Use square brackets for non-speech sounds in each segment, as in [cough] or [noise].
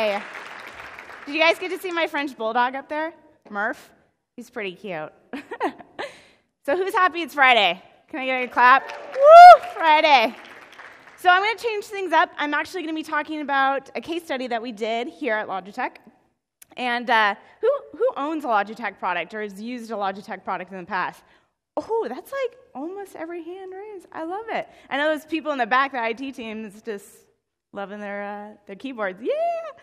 Yay. Did you guys get to see my French bulldog up there? Murph? He's pretty cute. [laughs] so, who's happy it's Friday? Can I get a clap? Woo! Friday. So, I'm going to change things up. I'm actually going to be talking about a case study that we did here at Logitech. And uh, who, who owns a Logitech product or has used a Logitech product in the past? Oh, that's like almost every hand raised. I love it. I know those people in the back, the IT team, is just loving their, uh, their keyboards. Yeah!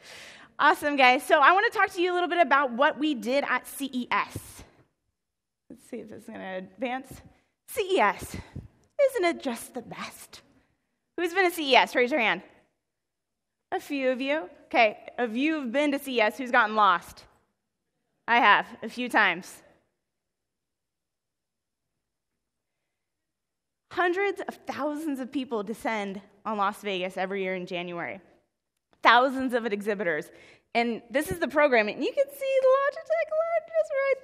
Awesome, guys. So I want to talk to you a little bit about what we did at CES. Let's see if this is going to advance. CES. Isn't it just the best? Who's been to CES? Raise your hand. A few of you. Okay, of you have been to CES, who's gotten lost? I have, a few times. Hundreds of thousands of people descend on Las Vegas every year in January. Thousands of exhibitors. And this is the program, and you can see the Logitech line just right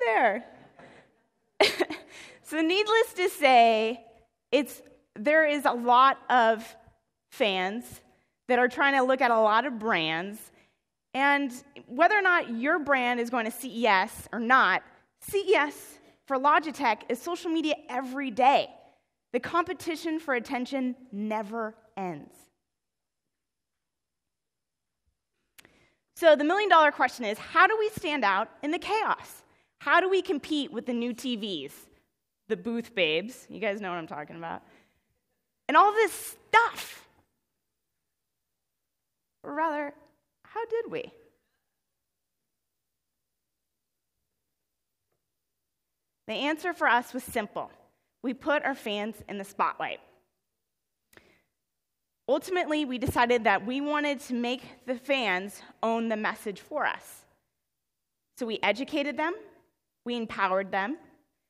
there. [laughs] so, needless to say, it's, there is a lot of fans that are trying to look at a lot of brands. And whether or not your brand is going to CES or not, CES for Logitech is social media every day. The competition for attention never ends. So, the million dollar question is how do we stand out in the chaos? How do we compete with the new TVs, the booth babes? You guys know what I'm talking about. And all this stuff. Or rather, how did we? The answer for us was simple we put our fans in the spotlight. Ultimately, we decided that we wanted to make the fans own the message for us. So we educated them, we empowered them,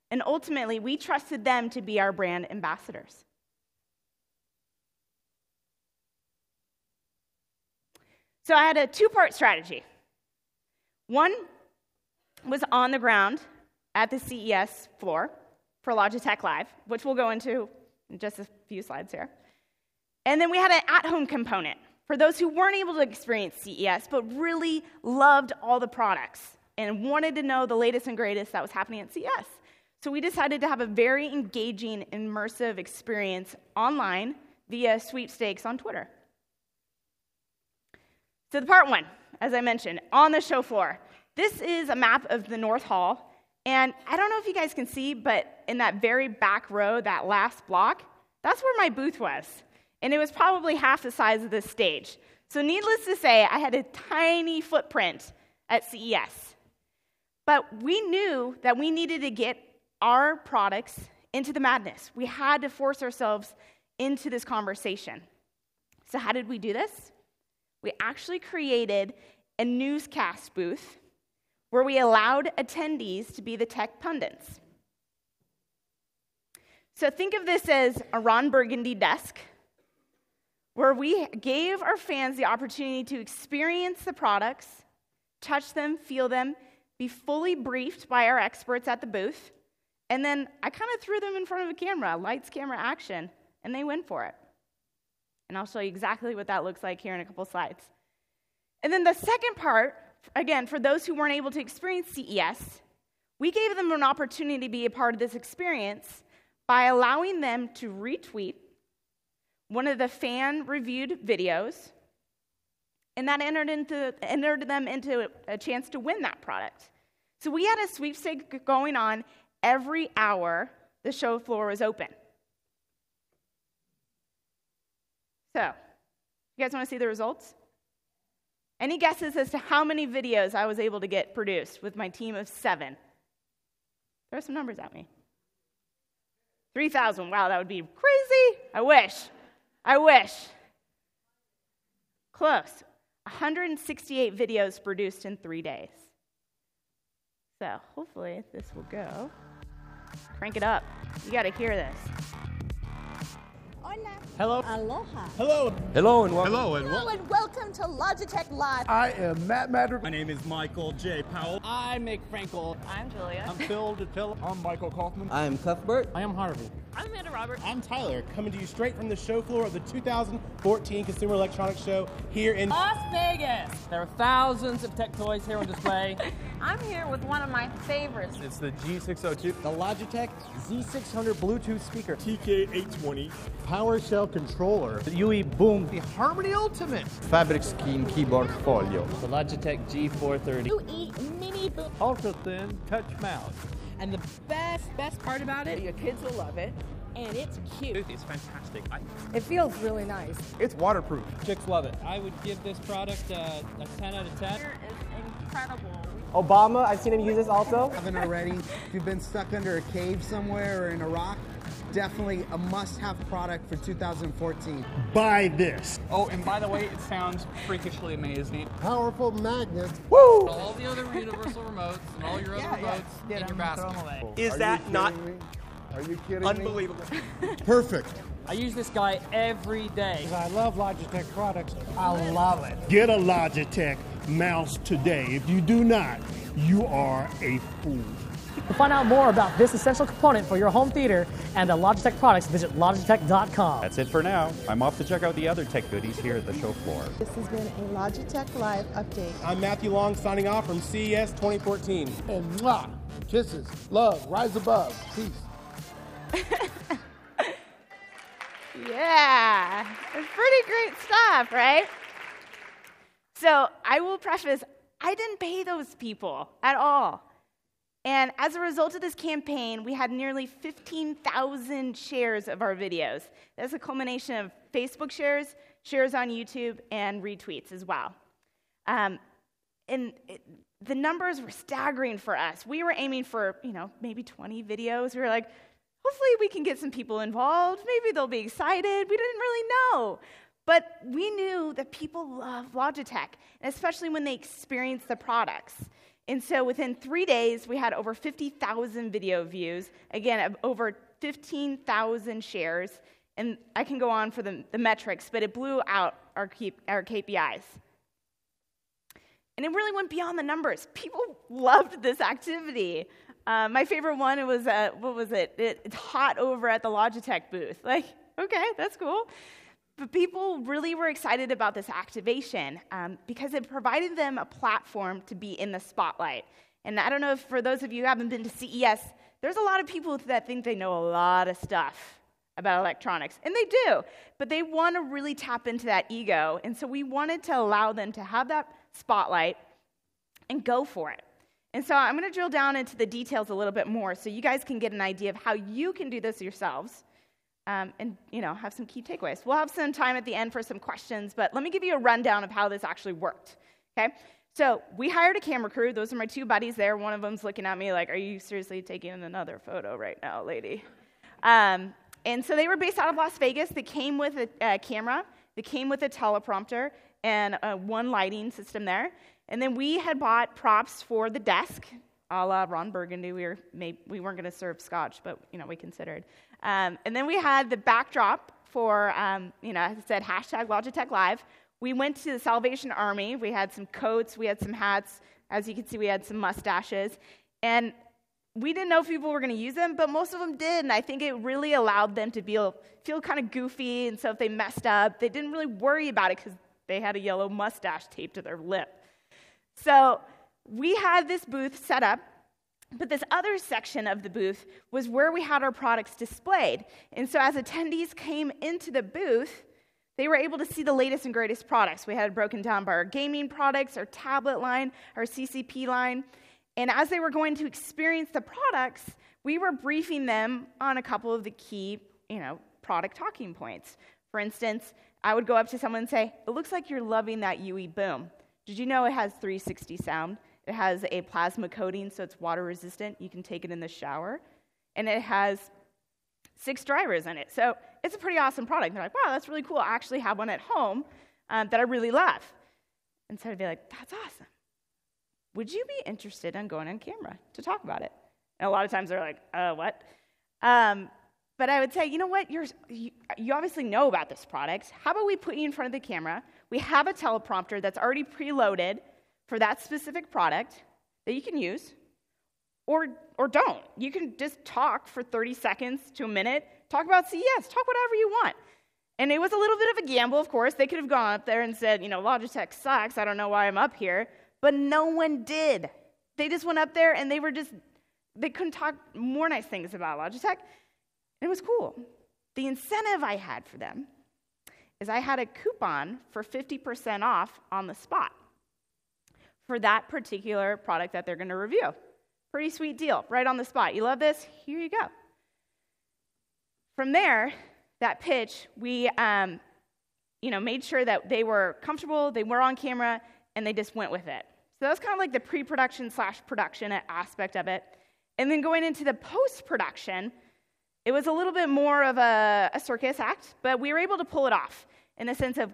and ultimately, we trusted them to be our brand ambassadors. So I had a two part strategy. One was on the ground at the CES floor for Logitech Live, which we'll go into in just a few slides here. And then we had an at home component for those who weren't able to experience CES but really loved all the products and wanted to know the latest and greatest that was happening at CES. So we decided to have a very engaging, immersive experience online via sweepstakes on Twitter. So, the part one, as I mentioned, on the show floor. This is a map of the North Hall. And I don't know if you guys can see, but in that very back row, that last block, that's where my booth was. And it was probably half the size of this stage. So, needless to say, I had a tiny footprint at CES. But we knew that we needed to get our products into the madness. We had to force ourselves into this conversation. So, how did we do this? we actually created a newscast booth where we allowed attendees to be the tech pundits. So think of this as a Ron Burgundy desk where we gave our fans the opportunity to experience the products, touch them, feel them, be fully briefed by our experts at the booth, and then I kind of threw them in front of a camera, lights, camera, action, and they went for it. And I'll show you exactly what that looks like here in a couple slides. And then the second part, again, for those who weren't able to experience CES, we gave them an opportunity to be a part of this experience by allowing them to retweet one of the fan reviewed videos, and that entered, into, entered them into a chance to win that product. So we had a sweepstake going on every hour the show floor was open. So, you guys want to see the results? Any guesses as to how many videos I was able to get produced with my team of seven? Throw some numbers at me. 3,000. Wow, that would be crazy. I wish. I wish. Close. 168 videos produced in three days. So hopefully this will go. Crank it up. You got to hear this. Hola. Hello. Aloha. Hello. Hello and welcome. Hello and Hello welcome. and welcome to Logitech Live. I am Matt Madrick. My name is Michael J. Powell. I'm Mick Frankel. I'm Julia. I'm Phil Detillo. I'm Michael Kaufman. I'm Cuthbert. I am Harvey. I'm Amanda Roberts. I'm Tyler, coming to you straight from the show floor of the 2014 Consumer Electronics Show here in Las Vegas. There are thousands of tech toys here on display. [laughs] I'm here with one of my favorites. It's the G602. The Logitech Z600 Bluetooth speaker. TK820. PowerShell controller. The UE Boom. The Harmony Ultimate. Fabric Skin Keyboard Folio. The Logitech G430. UE Mini Boom. Ultra Thin Touch Mouse. And the best, best part about it, your kids will love it. And it's cute. It's fantastic. I It feels really nice. It's waterproof. Chicks love it. I would give this product uh, a 10 out of 10. Here is incredible. Obama, I've seen him use this also. haven't already, if you've been stuck under a cave somewhere or in a rock, definitely a must-have product for 2014. Buy this. Oh, and by the way, it sounds freakishly amazing. Powerful magnets. Woo! All the other universal remotes and all your other remotes in your basket. Is that not Are you kidding unbelievable? [laughs] Perfect. I use this guy every day. I love Logitech products. I love it. Get a Logitech mouse today. If you do not, you are a fool. To find out more about this essential component for your home theater and the Logitech products, visit Logitech.com. That's it for now. I'm off to check out the other tech goodies here at the show floor. This has been a Logitech Live update. I'm Matthew Long signing off from CES 2014. And mwah, kisses, love, rise above, peace. [laughs] Yeah, it's pretty great stuff, right? So I will preface I didn't pay those people at all. And as a result of this campaign, we had nearly 15,000 shares of our videos. That's a culmination of Facebook shares, shares on YouTube, and retweets as well. Um, and it, the numbers were staggering for us. We were aiming for, you know, maybe 20 videos. We were like, hopefully we can get some people involved. Maybe they'll be excited. We didn't really know. But we knew that people love Logitech, and especially when they experience the products. And so within three days, we had over 50,000 video views, again, over 15,000 shares. And I can go on for the, the metrics, but it blew out our, keep, our KPIs. And it really went beyond the numbers. People loved this activity. Uh, my favorite one was uh, what was it? it? It's hot over at the Logitech booth. Like, okay, that's cool. But people really were excited about this activation um, because it provided them a platform to be in the spotlight. And I don't know if for those of you who haven't been to CES, there's a lot of people that think they know a lot of stuff about electronics, and they do, but they want to really tap into that ego. And so we wanted to allow them to have that spotlight and go for it. And so I'm going to drill down into the details a little bit more so you guys can get an idea of how you can do this yourselves um, and you know have some key takeaways. We'll have some time at the end for some questions, but let me give you a rundown of how this actually worked. Okay, so we hired a camera crew. Those are my two buddies there. One of them's looking at me like, "Are you seriously taking another photo right now, lady?" Um, and so they were based out of Las Vegas. They came with a, a camera. They came with a teleprompter and one lighting system there. And then we had bought props for the desk, a la Ron Burgundy. We, were, we weren't going to serve scotch, but you know we considered. Um, and then we had the backdrop for, um, you know, as I said, hashtag Logitech Live. We went to the Salvation Army. We had some coats, we had some hats. As you can see, we had some mustaches. And we didn't know if people were going to use them, but most of them did. And I think it really allowed them to feel, feel kind of goofy. And so if they messed up, they didn't really worry about it because they had a yellow mustache taped to their lip. So we had this booth set up but this other section of the booth was where we had our products displayed. And so as attendees came into the booth, they were able to see the latest and greatest products. We had it broken down by our gaming products, our tablet line, our CCP line. And as they were going to experience the products, we were briefing them on a couple of the key, you know, product talking points. For instance, I would go up to someone and say, "It looks like you're loving that UE Boom. Did you know it has 360 sound? It has a plasma coating, so it's water resistant. You can take it in the shower. And it has six drivers in it. So it's a pretty awesome product. They're like, wow, that's really cool. I actually have one at home um, that I really love. And so I'd be like, that's awesome. Would you be interested in going on camera to talk about it? And a lot of times they're like, uh, what? Um, but I would say, you know what? You're, you, you obviously know about this product. How about we put you in front of the camera? We have a teleprompter that's already preloaded for that specific product that you can use or, or don't. You can just talk for 30 seconds to a minute, talk about CES, talk whatever you want. And it was a little bit of a gamble, of course. They could have gone up there and said, you know, Logitech sucks. I don't know why I'm up here. But no one did. They just went up there and they were just, they couldn't talk more nice things about Logitech. It was cool. The incentive I had for them is I had a coupon for 50% off on the spot for that particular product that they're going to review. Pretty sweet deal, right on the spot. You love this? Here you go. From there, that pitch, we um, you know, made sure that they were comfortable, they were on camera, and they just went with it. So that was kind of like the pre production slash production aspect of it. And then going into the post production, it was a little bit more of a, a, circus act, but we were able to pull it off in the sense of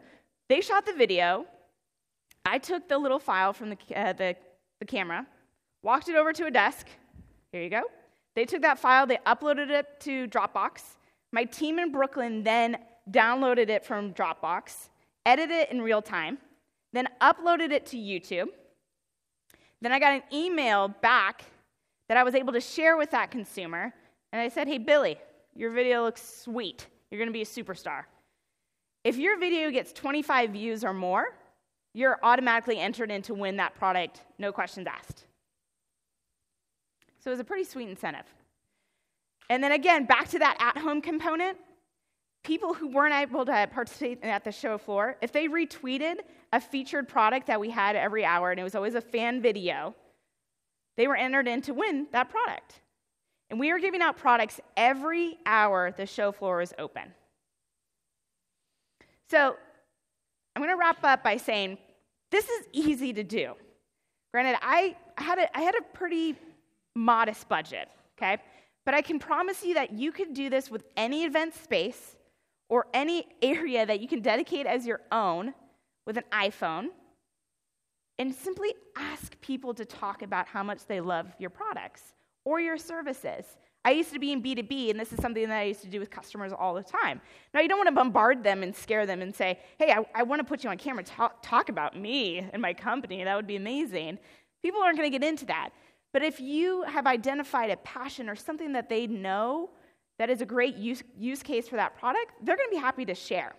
they shot the video. I took the little file from the, uh, the, the camera, walked it over to a desk. Here you go. They took that file, they uploaded it to Dropbox. My team in Brooklyn then downloaded it from Dropbox, edited it in real time, then uploaded it to YouTube. Then I got an email back that I was able to share with that consumer. And I said, hey, Billy, your video looks sweet. You're going to be a superstar. If your video gets 25 views or more, you're automatically entered in to win that product, no questions asked. So it was a pretty sweet incentive. And then again, back to that at home component, people who weren't able to participate at the show floor, if they retweeted a featured product that we had every hour, and it was always a fan video, they were entered in to win that product. And we are giving out products every hour the show floor is open. So I'm going to wrap up by saying this is easy to do. Granted, I had a, I had a pretty modest budget, okay? But I can promise you that you could do this with any event space or any [laughs] area that you can dedicate as your own with an iPhone and simply ask people to talk about how much they love your products or your services. I used to be in B2B, and this is something that I used to do with customers all the time. Now, you don't want to bombard them and scare them and say, hey, I, I want to put you on camera, talk, talk about me and my company. That would be amazing. People aren't going to get into that. But if you have identified a passion or something that they know that is a great use, use case for that product, they're going to be happy to share.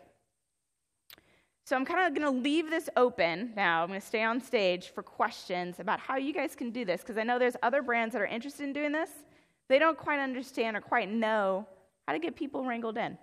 So I'm kind of going to leave this open now. I'm going to stay on stage for questions about how you guys can do this because I know there's other brands that are interested in doing this. They don't quite understand or quite know how to get people wrangled in.